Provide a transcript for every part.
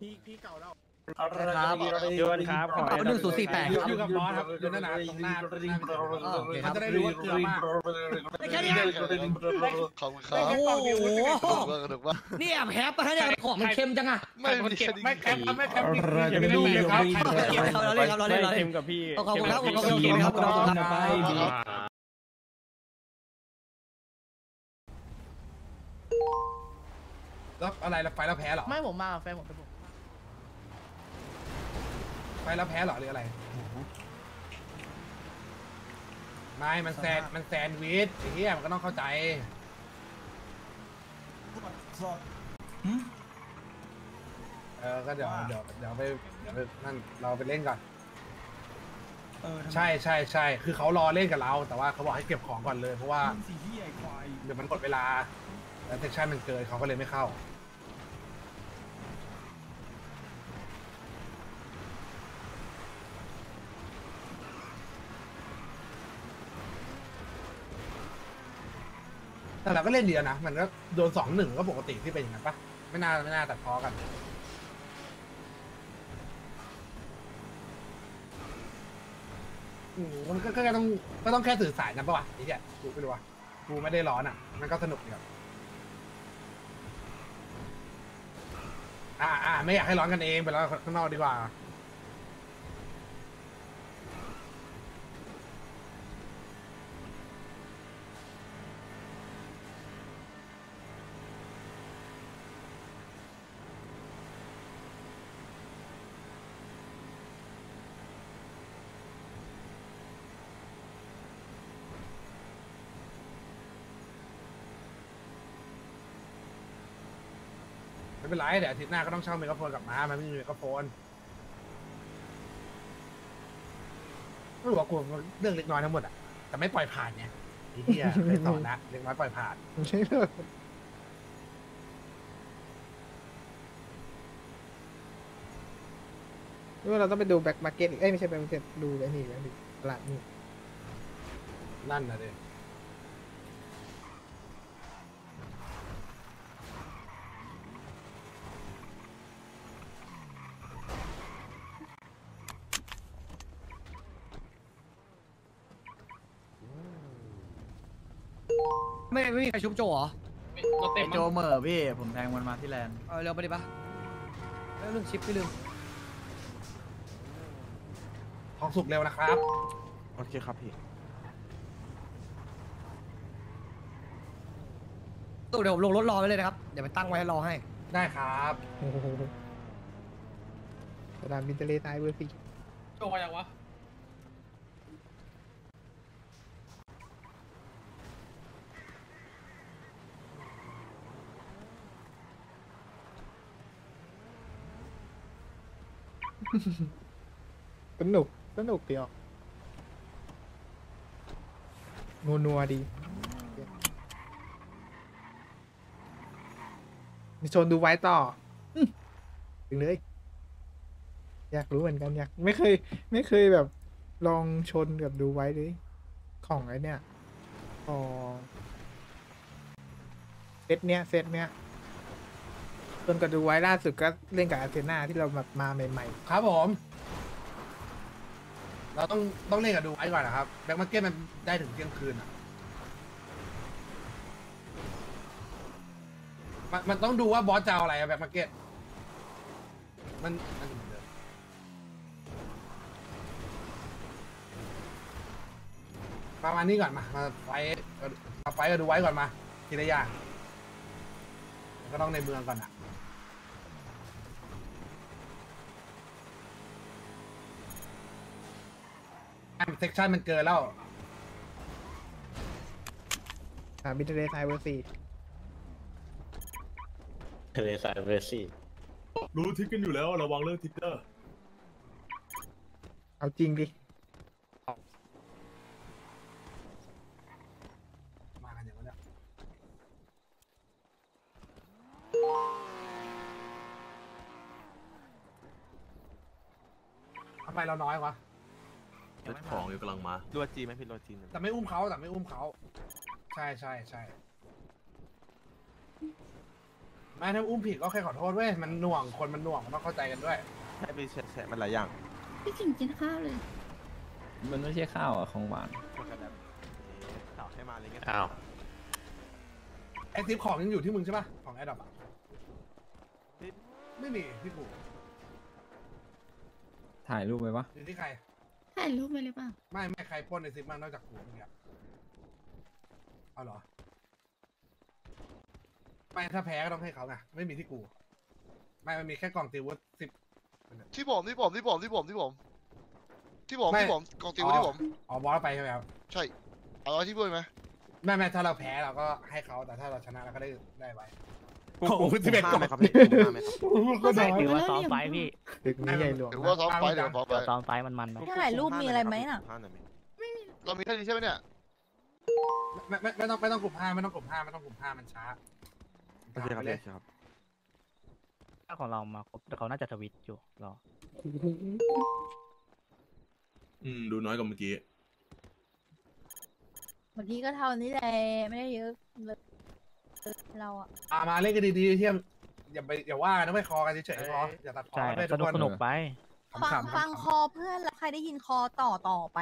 พี่พี่เก่าแล้วครับยวนครับขอเอาหนึ่งศูนย์สี่แปดอยู่อยู่กับบอสครับอยู่นั่นนะตรงหน้าตรงหน้าอ๋อโอเคคมัรันบจะได้รู้ว่าเกลือมากแค่เนี้ยขอบคุณครับโอ้โหถูกมากถูกมากนี่แอบแฮปปะเนี่ยของมันเค็มจังอะไม่มีแค่นี้ไม่แคปไม่แคปจะไม่รู้เลยครับเราเล่นครับเราเล่นเราไม่เล่เค็นมกับพี่ขอบคุณครับขอบคุณครับขอบคุณครับแล้วอะไรแล้วไฟแล้วแพ้เหรอไม่ผมมากับแฟนผมไปผม ไฟแล้วแพ้เหรอหรืออะไร ไม่มันแซนมันแซนด์วิชไอ้เหี้ยมันก็ต้องเข้าใจ เออ ก็เดี๋ยวเดี๋ยวเดี๋ยวไปเดี๋ยวไปนั่นเราไปเล่นก่อนใช่ใช่ใช่คือเขารอเล่นกับเรา แต่ว่าเขาบอกให้เก็บของก่อนเลย เพราะว่าเดี๋ยวมันหมดเวลาแล้วเซกชันมันเกินเขาก็เลยไม่เข้า แต่เราก็เล่นดีแล้วนะ มันก็โดนสองหนึ่งก็ปกติที่เป็นอย่างนั้นปะไม่น่าไม่น่าตัดพ้อกัน อืมมันก็ก็ก็ต้องก็ต้องแค่สื่อสารกันปะวะไอ้เหี้ยกูไม่รู้วะกูไม่ได้ร้อนอะ มันก็สนุกดีครับอ่าอ่าไม่อยากให้ร้อนกันเองไปแล้วข้างนอกดีกว่า เป็นไรเดี๋ยวอาทิตย์หน้าก็ต้องเช่าไมโครโฟนกลับมา มันไม่มีไมโครโฟนไม่รู้ว่ากลัวเรื่องเล็กน้อยทั้งหมดอะ แต่ไม่ปล่อยผ่านไงไอ้เหี้ยเคยสอนนะเล็กน้อยปล่อยผ่าน ไม่ใช่เลยว่าเราต้องไปดูแบ็คมาร์เก็ตเอ้ยไม่ใช่แบ็คมาร์เก็ตดูไอ้นี่แล้วดิตลาดนี่นั่นนะเด้ ไม่ไม่มีใครชุบโจเหรอไอโจเหม่อพี่ ผมแทงมันมาที่แลนด์เอาเร็วไปดิปะเรื่องชิปไม่ลืมทองสุกเร็วนะครับ โอเคครับพี่ ตู้เดี๋ยวผมลงรถรอไว้เลยนะครับ เดี๋ยวไปตั้งไว้ให้รอให้ ได้ครับโอ้โหสนามบินทะเลทรายเบอร์สี่โจมาอย่างวะ สนุกสนุกเดียวนัวนัวๆดี มีโซนดูไว้ต่ออืมถึงเลย อยากรู้เหมือนกันอยาก ไม่เคย ไม่เคยแบบ ลองชนกับดูไว้เลย ของไอ้เนี่ยพอเซตเนี้ยเซตเนี้ยช นกับดูไว้ล่าสุดก็เล่นกับอาร์เซนาที่เราแบบมาใหม่ๆครับผม เราต้องต้องเล่นกับดูไอ้ก่อนนะครับแบ็คมาร์เก็ตมันได้ถึงเที่ยงคืนอะมันมันต้องดูว่าบอสจะเอาอะไรอะแบ็คมาร์เก็ตมันมันเหมือนเดิมประมาณนี้ก่อนมามาไฟท์มาไฟท์กับดูไว้ก่อนมาทีละอย่างแล้วก็ต้องในเมืองก่อนอะ เซกชันมันเกินแล้วสนามบินทะเลทรายเบอร์สี่ทะเลทรายเวอร์ซี่รู้ทิศกันอยู่แล้วระวังเรื่องทิศเตอร์เอาจริงดิ มากันอย่างนี้นทำไมเราน้อยวะ ของอยู่กำลังมารัวจีนไหมพี่รัวจีนแต่ไม่อุ้มเขาแต่ไม่อุ้มเขาใช่ใช่ใช่ไม่ถ้าอุ้มผิดก็แค่ขอโทษเว้ยมันหน่วงคนมันหน่วงมันต้องเข้าใจกันด้วยใช่พี่แฉะแฉะมันหลายอย่างพี่กิ่งกินข้าวเลย มันไม่ใช่ข้าวอะของหวานช็อกโกแลตเอ๊ะข่าวให้มาอะไรเงี้ยอ้าวไอทิปของยังอยู่ที่มึงใช่ปะของไอดอปอะไม่มีที่กูถ่ายรูปไว้ปะอยู่ที่ใคร ถ่ายรูปไปเลยเปล่าไม่ไม่ใครปล้นในซิปมางนอกจากกูเมื่อกี้เอาเหรอไม่ถ้าแพ้ก็ต้องให้เขาไงไม่มีที่กู ไม่มันมีแค่กล่องติววุฒิสิบ ที่ผมที่ผมที่ผมที่ผมที่ผมที่ผมไม่ ที่ผมกองติวที่ผม อ๋อบอสไปใช่ไหมครับใช่เอาไว้ที่ด้วยไหมไม่ไม่ถ้าเราแพ้เราก็ให้เขาแต่ถ้าเราชนะเราก็ได้ได้ไว้โอ้โหสิบเอ็ดกล่องไหมครับพี่กุ้งห้าไหมครับ ก็ถือว่าซ้อมไฟพี่ ตึกนี้ใหญ่หลวงหรือนะว่าซ้อมไปเดี๋ยวซ้อมไปซ้อมไฟมันมันถ้าถ่ายรูปมีอะไรไหมน่ะห้าหน่อยไหมเรามีแค่นี้ใช่ไหมเนี่ย ไม่ไม่ไม่ต้องไม่ต้องกลุ่มห้าไม่ต้องกลุ่มห้าไม่ต้องกลุ่มห้ามันช้าโอเคครับไปพี่เลโอยเคครับถ้าของเรามาครบแต่เขาน่าจะทวิตอยู่รออืมดูน้อยกว่าเมื่อกี้บางทีก็เท่านี้แหละไม่ได้เยอะเลยเราอะอ่ามาเล่นกันดีๆเที่ยม อย่าไปอย่าว่ากันนะไม่คอกันเฉยๆพออย่าตัดคอใช่ด้วยสทุกนุกคนสนุกไป ฟังขำๆฟังคอเพื่อนแล้วใครได้ยินคอต่อต่อไป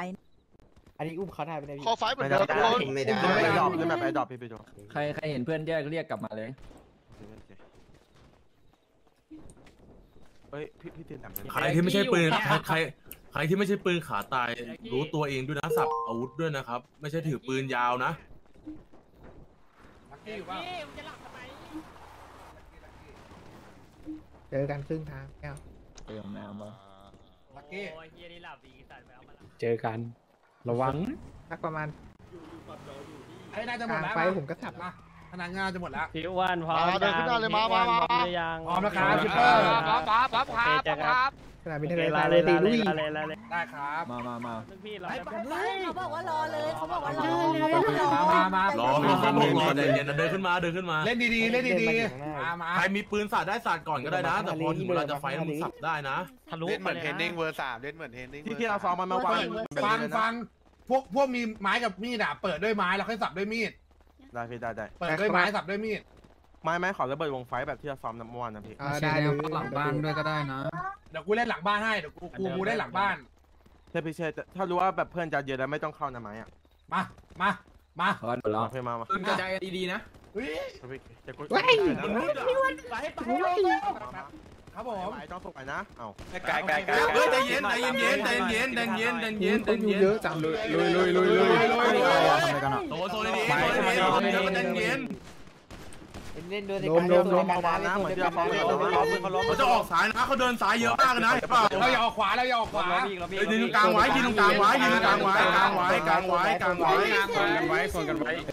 อันนี้อุ้มเขาได้ไปได้พี่คอไฟเหมือไม่นได้เดิมทุกคนไม่ได้ไม่ได้ดอกเล่นแบบไอ้ดอกพี่ไปดูใครใครเห็นเพื่อนแยกเรียกกลับมาเลย เฮ้ยพี่พี่เตียนแบบนั้นใครที่ไม่ใช่ปืนใครใครใครที่ไม่ใช่ปืนขาตาย รู้ตัวเองด้วยนะสับอาวุธด้วยนะครับ ไม่ใช่ถือปืนยาวนะลักกี้อยู่เปล่า เจอกันครึ่งทางแก้วเติมน้ำมาลักกี้เจอกัน ระวังสักประมาณไอ้ยน่าจะหมดแล้วกลางไฟผมก็สับมาพนักงานจะหมดแล้วพี่อ้วนพร้อมมาเดินขึ้นหน้าเลยมามามา พร้อมหรือยังพร้อมแล้วครับชิปเปอร์พร้อมพ ร้อมพร้อมครับครับขนาดมีทะเลทรายเลยตีลุยเลยเลยเลยได้ครับมามามาพี่เราเขาบอกว่ารอเลยเขาบอกว่ารอมามามารอรอรอรอใจเย็นนะเดินขึ้นมาเดินขึ้นมา เล่นดีๆเล่นดีๆมามาใครมีปืนสาดได้สาดก่อนก็ได้นะ แต่พอถึงเวลาจะไฟท์มึงสับได้นะทะลุเล่นเหมือนไปเทลยนนิ่งเวอร์สามเล่นเหมือนเทนนิ่งที่ที่เราซ้อมมันเมื่อวานฟังฟังพวกพวกมีไม้กับมีดอะเปิดด้วยไม้แล้วค่อยสับด้วยมีดได้พี่ได้ได้เปิดด้วยไม้สับด้วยมีด ไม่ไม่ขอระเบิดวงไฟแบบที่เราซ้อมเมื่อวานนะพี่อ่าได้เลยหลังบ้านด้วยก็ได้นะเดี๋ยวกูเล่นหลังบ้านให้เดี๋ยวกูกูกูเล่นหลังบ้านใช่พี่เชษถ้ารู้ว่าแบบเพื่อนจะเยอะแล้วไม่ต้องเข้านะไหมอะมามามาขอหมดแล้วเพื่อนมามาปืนกระจายดีๆนะเฮ้ยพี่จะกดครับผมไอ้ต้องส่งไปนะเอ้าไกลไกลไกลเฮ้ยใจเย็นใจเย็นใจเย็นใจเย็นใจเย็นใจคนอยู่เย็นเยอะจังเลยลุยลุยลุยลุยทำอะไรกันอะโซโซดีๆโซดีๆโซดีๆใจเย็น ลมลมลมเบาๆนะเหมือนที่เราซ้อมเลยเขาล้มเขาล้มเขาจะออกสายนะเขาเดินสายเยอะมากนะเห็นเปล่าเราอย่าออกขวาเราอย่าออกขวายืนตรงกลางไว้ยืนตรงกลางไว้ยืนตรงกลางไว้กลางไว้กลางไว้กลางไว้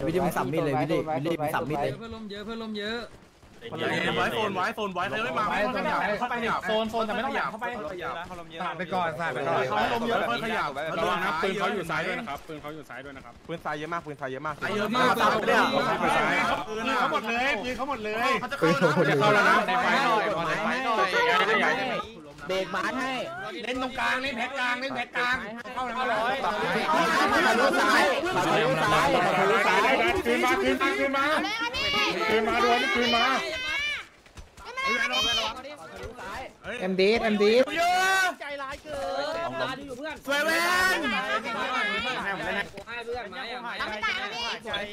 วิธีมึงสับมีดเลยวิธีวิธีมึงสับมีดเลยเพื่อนลมเยอะเพื่อนลมเยอะใจเย็น ไว้โซนไว้โซนไว้เขายังไม่มาไม่ต้องขยับเข้าไปขยับโซนโซนแต่ไม่ต้องขยับเข้าไปขยับสาดไปก่อนสาดไปก่อนเขาลมเยอะค่อยขยับระวังนะปืนเขาอยู่ซ้ายด้วยนะปืนซ้ายเยอะมากปืนซ้ายเยอะมากซ้ายเยอะมากซ้ายเลยปืนเขาหมดเลยปืนเขาหมดเลยเขาจะเข้านะเขาจะเข้าแล้วนะไฟหน่อยไฟหน่อยเบรกบาสให้เล่นตรงกลางเล่นแพ็กกลางเล่นแพ็กกลางเข้าทางร้อยทะลุซ้ายทะลุซ้ายทะลุซ้ายคื นมาคืนมาคืนมาคืนมาโดนคืนมาเอ็มดีเอ็มดีใจร้ายเกินอยู่เพื่อนสวยเว้น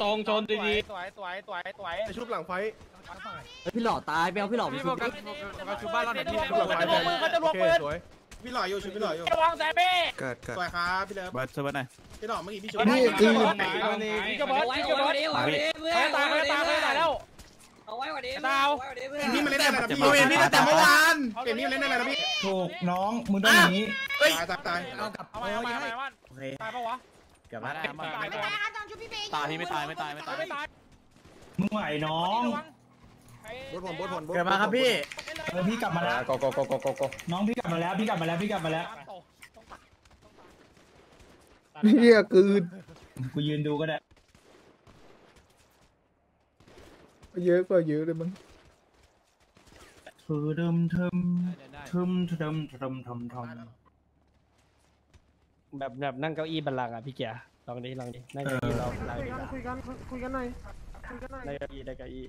ตรงชนดีชุบหลังไฟพี่หล่อตายไปเอาพี่หล่อไปชุบดิก็ชุบบ้านเราเนี่ยที่เขาจะลวกปืน พี่หล่ออยู่ชุบพี่หล่ออยู่ระวังแซเบ้เกิดเกิดสวยครับพี่เลิฟเบิร์ดเซอร์หน่อยพี่หน่อเมื่อกี้พี่ชุบนี่คือพี่กระเบิร์ดพี่กระเบิร์ดตายตายตายตายแล้วเอาไว้กว่านี้ดาวนี่มันเล่นได้อะไรนะพี่เห็นพี่ตั้งแต่เมื่อวานเกมนี้มันเล่นได้อะไรนะพี่ถูกน้องมึงต้องอย่างนี้ตายตายตายเอากลับเอาไปเอาไปเอาไปตายปะวะเกือบแล้วตายปะตายพี่ไม่ตายไม่ตายไม่ตายไม่ตายมึงไหวน้องบดผมบดผมเกิดมาครับพี่ เออพี่กลับมาแล้วโกโกโกโกโกโกน้องพี่กลับมาแล้ว พี่กลับมาแล้ว พี่กลับมาแล้วเฮียกืนกูยืนดูก็ได้ เยอะกว่าเยอะเลยมึงคือเดิมเทิมเทิมเทิมเทิมเทิมเทิมแบบแบบนั่งเก้าอี้บัลลังก์อะพี่เกียร์ลองดิลองดินั่งเก้าอี้เรานั่งดีกว่าคุยกันคุยกันหน่อยคุยกันหน่อยนั่งเก้าอี้ได้เก้าอี้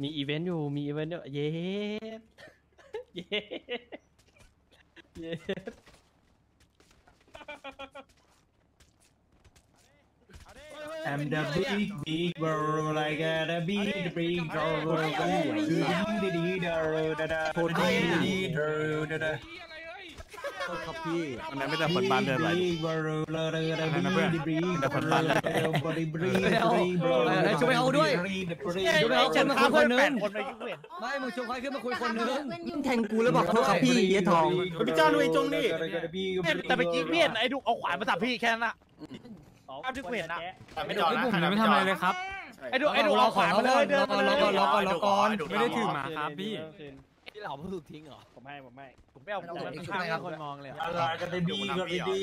มีอีเวนต์อยู่ มีอีเวนต์อยู่เย้เย้เย้ I'm the big big world like a the big big world ดีดีดีดาดาดาโคตรดีดีดาดาดา ครับพี่อันนั้นไม่แต่คนบ้านเดินไป big world เลยเลยบีบีบีบอดี้บรีบรีช่วยเอาด้วยช่วยเอาฉันมาคุยคนนึงไม่มึงชวนใครขึ้นมาคุยคนนึงแทงกูแล้วบอกโทษครับพี่เยทองพี่จ้าดูไอ้จงดิแต่ไปยิงเพี้ยนไอ้ดุกเอาขวานมาสับพี่แค่นั้นอะภาพที่กูเห็นนะไม่จอดนะผมยังไม่ทำอะไรเลยครับไอ้ดุกไอ้ดุกเอาขวานมาเลยเดินมาเลยรอก่อนรอก่อนไม่ได้ถือมาครับพี่ ที่เราเพิ่งถูกทิ้งเหรอ ผมให้ผมให้ผมไม่เอาผมเอาไม่เองข้างครับคนมองเลยอะไรกันได้บีก็ได้ดี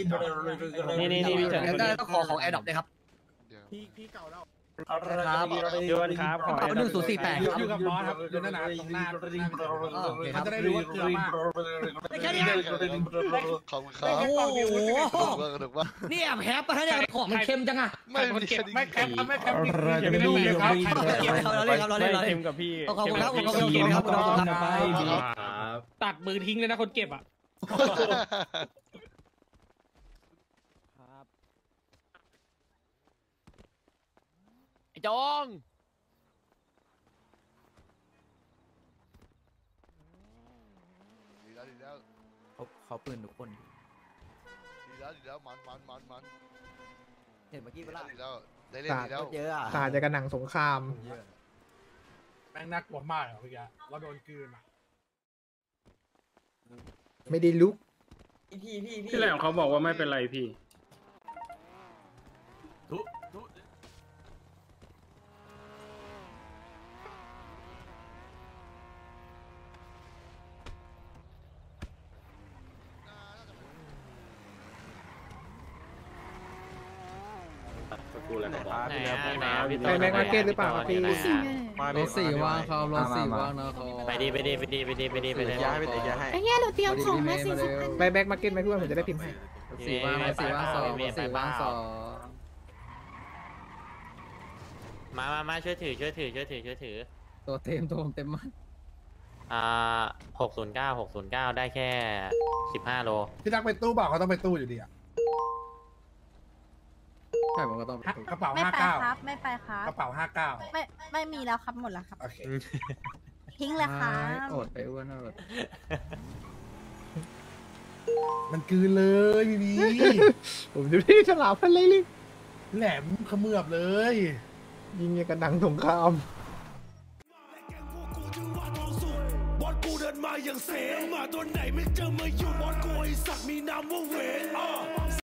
นี่นี่นี่พี่เฉินได้ต้องขอของแอร์ดรอปด้วยครับเดี๋ยวพี่พี่เก่าแล้ว ครับเดี๋ยวครับขอเป๋าหนึ่งศูนย์สี่แปดอยู่กับบอสครับอยู่นั่นนะตรงหน้าตรงหน้าเขาจะได้รู้ว่าเกลือมากแค่นี้ขอบคุณครับโอ้โหสนุกมากสนุกมากเนี่ยแพ้ปะเนี่ยของมันเค็มจังอะไม่มีแค่นี้ไม่แคปไม่แคปนี่อะไรกันไม่ได้รู้บีเลยก็ครับได้เราเล่นครับเราเล่นเราเต็เล่นมกับพี่ขอบคุณครับขอบคุณครับขอบคุณครับขอบคุณครับตัดมือทิ้งเลยนะคนเก็บอะ อ้จองดีแล้วดีแล้วเขาเขาปืนทุกคน ดีแล้วดีแล้วมันมันมันมันเห็นเมื่อกี้เวลาดีแล้วได้เล่นดีแล้วเยอะอะตาจะกระหนังสงครามแม่งน่ากลัวมากอะเมื่อกี้เราโดนกลืนอะไม่ได้ลุกพี่แหลมเขาบอกว่าไม่เป็นไรพี่ ไหนอะไหนไป black market หรือเปล่าครับพี่มารถสี่ว่างครับรถสี่ว่างนะครัไปดีไปดีไปดีไปดีไปดีไปดีย้ายไปแต่ย้ายให้ไอ้เหี้ยหนูเตรียมของมาสี่สิบอันไป black market ไหมเพื่อนผมจะได้พิมพ์ให้สี่ว่างรถสี่ว่างสองรถสี่ว่างสองมามามาช่วยถือช่วยถือช่วยถือช่วยถือ ตัวเต็มตัวผมเต็มมากอ่าหกศูนย์เก้าหกศูนย์เก้าได้แค่สิบห้าโล พี่ตักไปตู้เปล่าเขาต้องไปตู้อยู่ดีอะ ใช่ผมก็ต้องฮะกระเป๋าไม่ห้าไปเก้าครับ ไม่ไปครับ กระเป๋าห้าเก้าไม่ไม่มีแล้วครับหมดแล้วครับ โอเคทิ้งเลยครับอดไปอ้วนอดมันกลืนเลยพี่บีผมจะไม่ได้ฉลาดอะไรเลยแหลมเขมือบเลย ยิงอย่างกระหนังสงครามบอสกูเดินมาอย่างเสมาตัวไหนไม่เจอมาอยู่บอสกูไอสักมีนามว่าเวนอะ